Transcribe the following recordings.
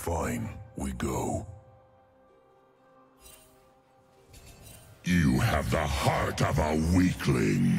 Fine, we go. You have the heart of a weakling.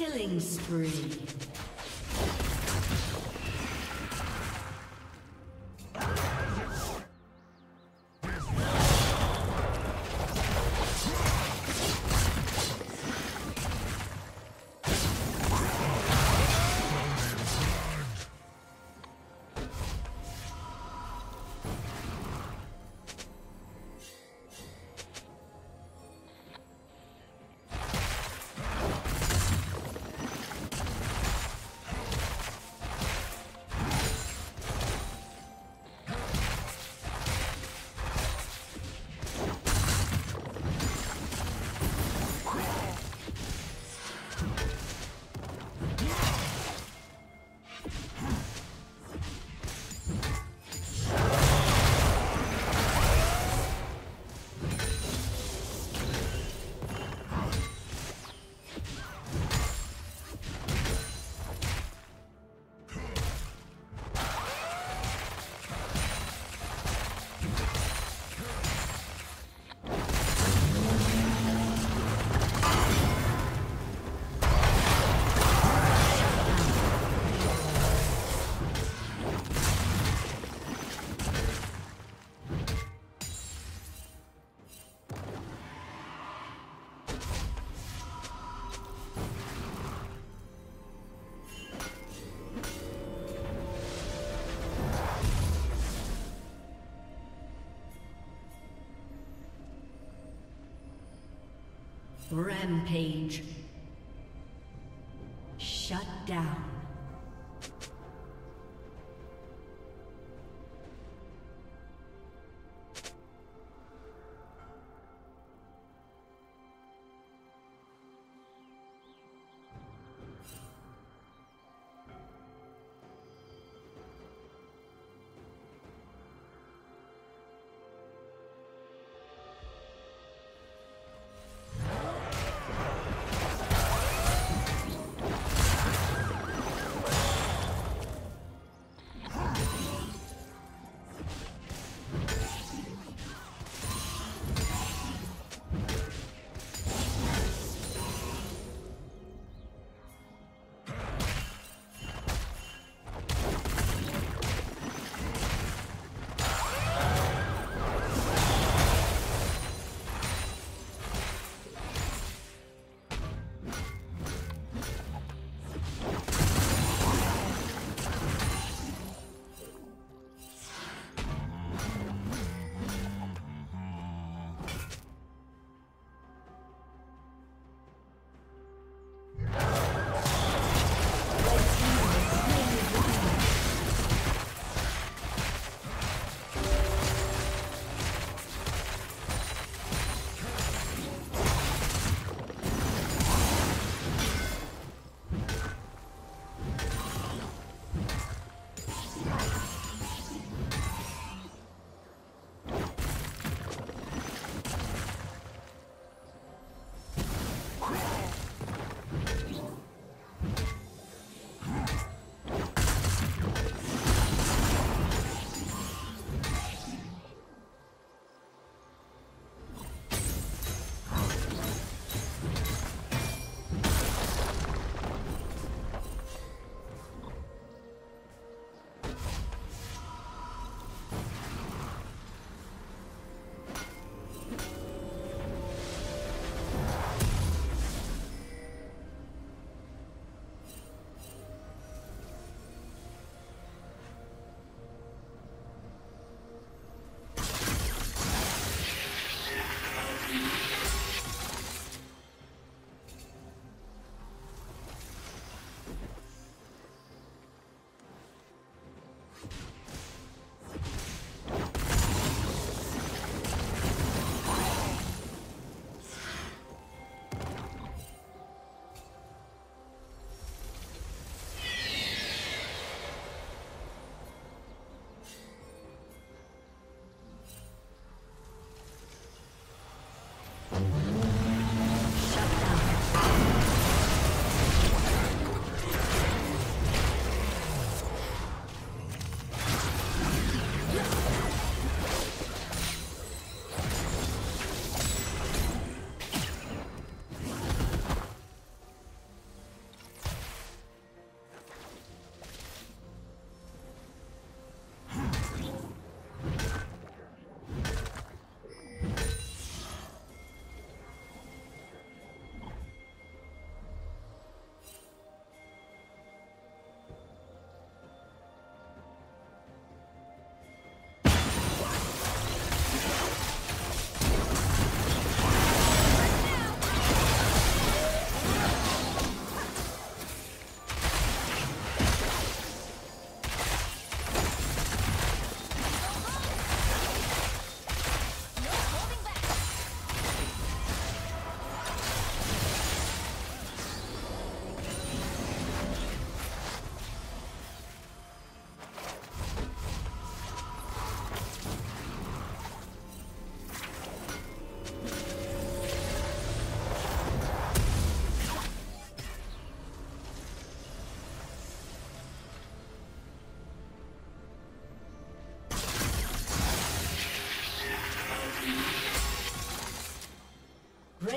Killing spree. Rampage.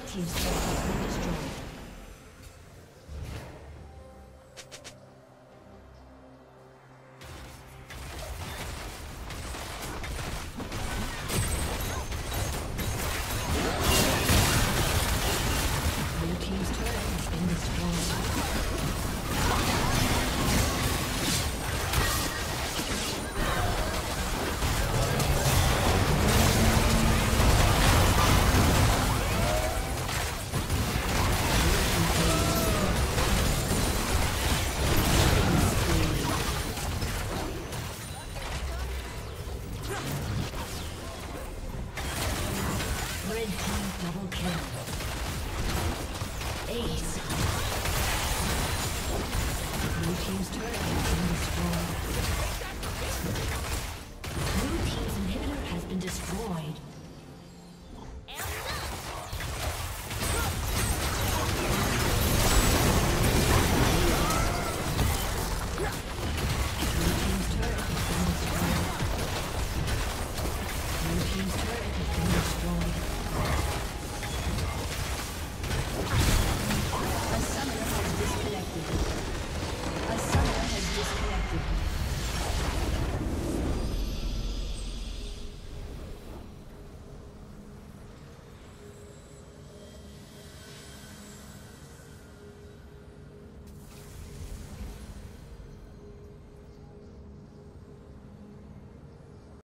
Red Team's turret